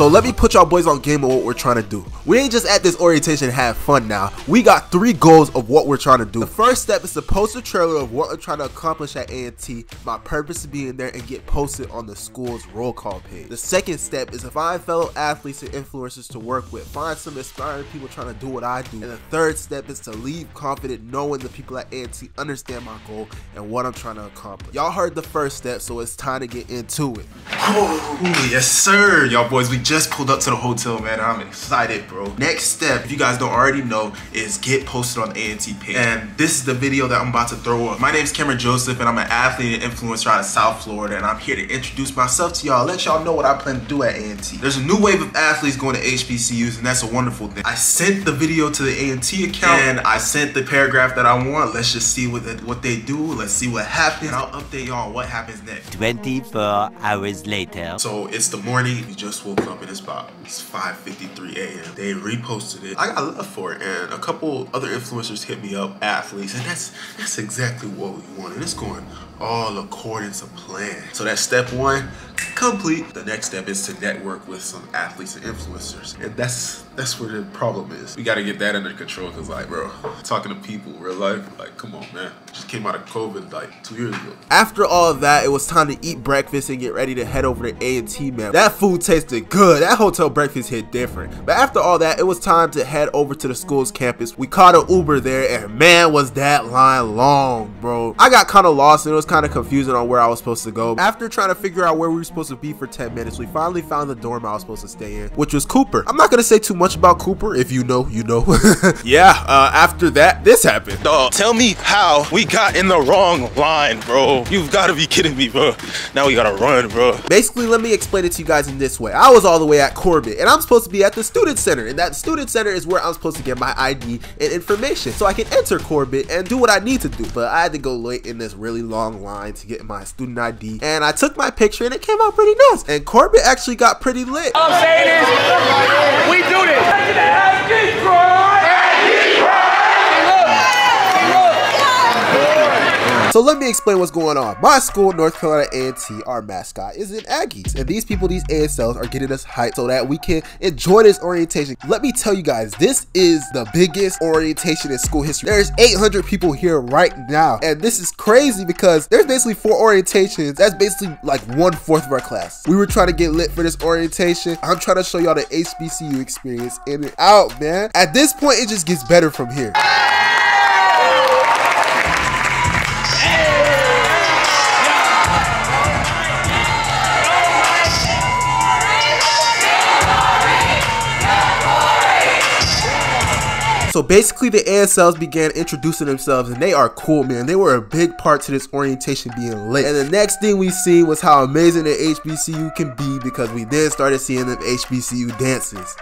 So let me put y'all boys on game of what we're trying to do. We ain't just at this orientation have fun now. We got three goals of what we're trying to do. The first step is to post a trailer of what I'm trying to accomplish at A&T, my purpose being there, and get posted on the school's roll call page. The second step is to find fellow athletes and influencers to work with, find some inspiring people trying to do what I do. And the third step is to leave confident knowing the people at A&T understand my goal and what I'm trying to accomplish. Y'all heard the first step, so it's time to get into it. Oh, yes, sir. Y'all boys, we just pulled up to the hotel, man. I'm excited, bro. Next step, if you guys don't already know, is get posted on the A&T page. And this is the video that I'm about to throw up. My name is K'ameronn Joseph, and I'm an athlete and influencer out of South Florida, and I'm here to introduce myself to y'all, let y'all know what I plan to do at A&T. There's a new wave of athletes going to HBCUs, and that's a wonderful thing. I sent the video to the A&T account, and I sent the paragraph that I want. Let's just see what, the, what they do. Let's see what happens. I'll update y'all on what happens next. 24 hours later. So it's the morning. We just woke up and it's about it's 5:53 a.m. They reposted it. I got love for it, and a couple other influencers hit me up, athletes, and that's that's exactly what we wanted. It's going all according to plan. So that's step one complete. The next step is to network with some athletes and influencers, and that's that's where the problem is. We got to get that under control, cause like, bro, talking to people real life, like, come on, man. Just came out of COVID like two years ago. After all that, it was time to eat breakfast and get ready to head over to A&T, man. That food tasted good. That hotel breakfast hit different. But after all that, it was time to head over to the school's campus. We caught an Uber there, and man, was that line long, bro. I got kind of lost, and it was kind of confusing on where I was supposed to go. After trying to figure out where we were supposed to be for 10 minutes, we finally found the dorm I was supposed to stay in, which was Cooper. I'm not gonna say too much about Cooper. If you know, you know. yeah, uh, after that, this happened. Dog, tell me how we got in the wrong line, bro. You've got to be kidding me, bro. Now we gotta run, bro. Basically, let me explain it to you guys in this way. I was all the way at Corbett, and I'm supposed to be at the student center, and that student center is where I'm supposed to get my ID and information, so I can enter Corbett and do what I need to do. But I had to go wait in this really long line to get my student ID, and I took my picture, and it came out pretty nice. And Corbett actually got pretty lit. I'm saying is, we do this. So let me explain what's going on. My school, North Carolina A&T, our mascot is an Aggies, and these people, these ASLs, are getting us hyped so that we can enjoy this orientation. Let me tell you guys, this is the biggest orientation in school history. There's 800 people here right now, and this is crazy because there's basically four orientations. That's basically like one fourth of our class. We were trying to get lit for this orientation. I'm trying to show y'all the HBCU experience in and out, man. At this point, it just gets better from here. So basically, the ASLs began introducing themselves, and they are cool, man. They were a big part to this orientation being lit. And the next thing we seen was how amazing the HBCU can be because we then started seeing them HBCU dances.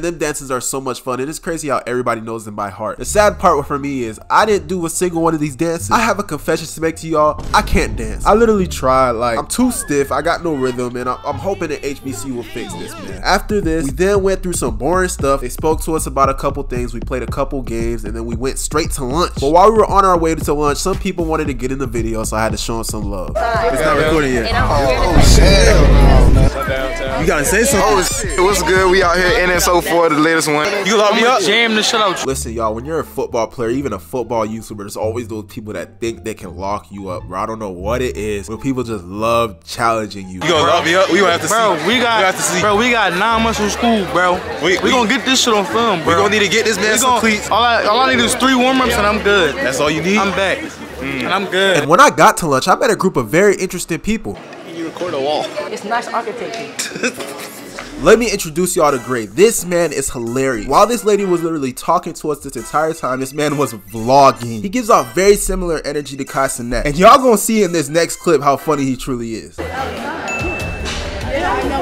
Man, them dances are so much fun. It is crazy how everybody knows them by heart. The sad part for me is I didn't do a single one of these dances. I have a confession to make to y'all. I can't dance. I literally tried. Like, I'm too stiff. I got no rhythm, and I'm, I'm hoping that HBC will fix this, man. After this, we then went through some boring stuff. They spoke to us about a couple things. We played a couple games, and then we went straight to lunch. But while we were on our way to lunch, some people wanted to get in the video, so I had to show them some love. It's not recording yet. Oh shit! You gotta say something. Oh shit, what's good? We out here NSO4, the latest one. You lock me up? Jam the shit out. Listen, y'all, when you're a football player, even a football YouTuber, there's always those people that think they can lock you up, bro. I don't know what it is, but people just love challenging you. You gonna lock me up? We gonna have to Bro, see. we got, have to see. bro, we got nine months of school, bro. We- We, we- gonna get this shit on film, bro. We gonna need to get this man We some gonna- cleats. All I, all I need is three warm ups and I'm good. That's all you need? I'm back, mm. and I'm good. And when I got to lunch, I met a group of very interesting people. You record a wall. It's nice architecture. Let me introduce y'all to Grey. This man is hilarious. While this lady was literally talking to us this entire time, this man was vlogging. He gives off very similar energy to Kai And y'all gonna see in this next clip how funny he truly is. Hey,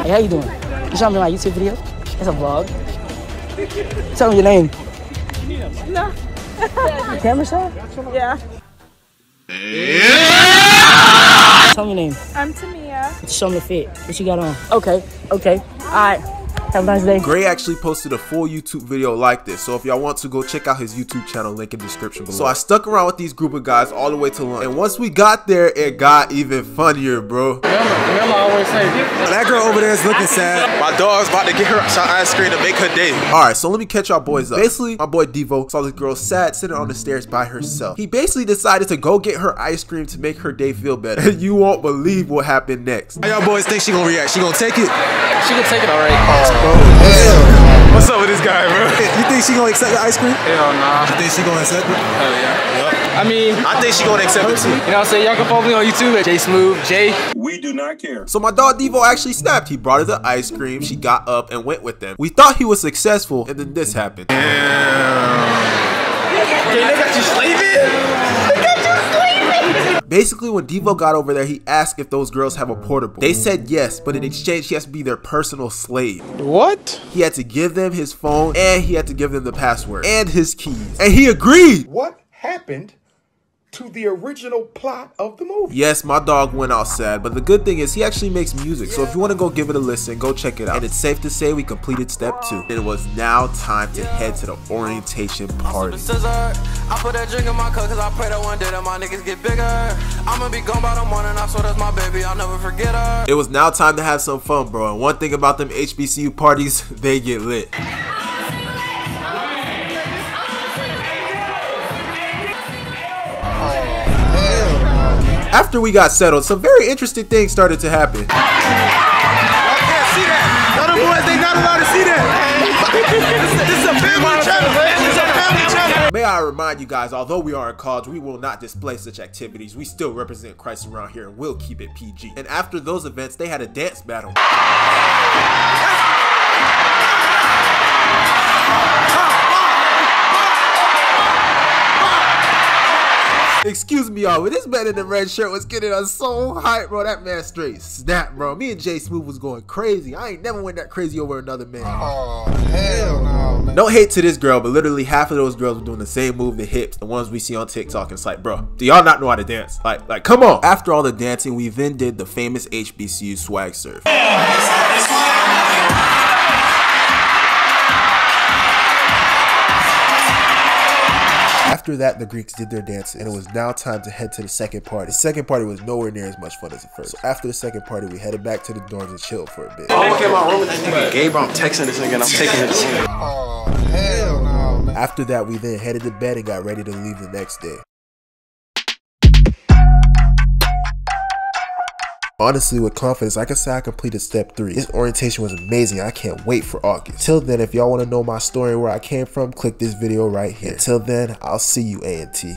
how you doing? You showing me my YouTube video? It's a vlog. Tell me your name. No. Camera shot? Yeah. Tell me your name. I'm Tamia. Show me the fit. What you got on? Okay, okay. Alright. Have a nice day. Grey actually posted a full YouTube video like this, so if y'all want to go check out his YouTube channel, link in the description below. So I stuck around with these group of guys all the way to lunch, and once we got there, it got even funnier, bro. That girl over there is looking sad. My dog's about to get her some ice cream to make her day. All right, so let me catch y'all boys up. Basically, my boy Devo saw this girl sad sitting on the stairs by herself. He basically decided to go get her ice cream to make her day feel better. And you won't believe what happened next. How y'all boys think she gonna react? She gonna take it? She can take it oh. Already. What's up with this guy, bro? You think she gonna accept the ice cream? Hell nah. You think she gonna accept it? Hell yeah. I mean, I think she gonna accept it too. you know what I'm saying? Y'all can follow me on YouTube at J Smooth J. We do not care. So my dog Devo actually snapped. He brought her the ice cream. She got up and went with them. We thought he was successful, and then this happened. Basically, when Devo got over there, he asked if those girls have a portable. They said yes, but in exchange, he has to be their personal slave. What? He had to give them his phone, and he had to give them the password, and his keys. And he agreed! What happened to the original plot of the movie? Yes, my dog went out sad, but the good thing is he actually makes music. So if you want to go give it a listen, go check it out. And it's safe to say we completed step two. It was now time to head to the orientation party. I put that drink in my cup cause I pray that one day that my niggas get bigger. I'ma be gone by the morning, I swear that's my baby, I'll never forget her. It was now time to have some fun, bro. And one thing about them HBCU parties, they get lit. After we got settled, some very interesting things started to happen. Other boys, they not allowed to see that. this, is a family channel. This is a family channel. May I remind you guys, although we are in college, we will not display such activities. We still represent Christ around here and will keep it PG. And after those events, they had a dance battle. Excuse me, y'all, but this man in the red shirt was getting us so hype, bro. That man straight snap, bro. Me and Jay Smooth was going crazy. I ain't never went that crazy over another man. Oh, hell no, man. No hate to this girl, but literally half of those girls were doing the same move, the hips, the ones we see on TikTok. And it's like, bro, do y'all not know how to dance? Like, like, come on. After all the dancing, we then did the famous HBCU swag surf. After that, the Greeks did their dance, and it was now time to head to the second party. The second party was nowhere near as much fun as the first. So after the second party, we headed back to the dorms and chilled for a bit. Gabriel, I'm texting this nigga and I'm taking it. Oh, hell no, man. After that, we then headed to bed and got ready to leave the next day. Honestly, with confidence, I can say I completed step three. This orientation was amazing. I can't wait for August. Till then, if y'all want to know my story and where I came from, click this video right here. Until then, I'll see you, A&T.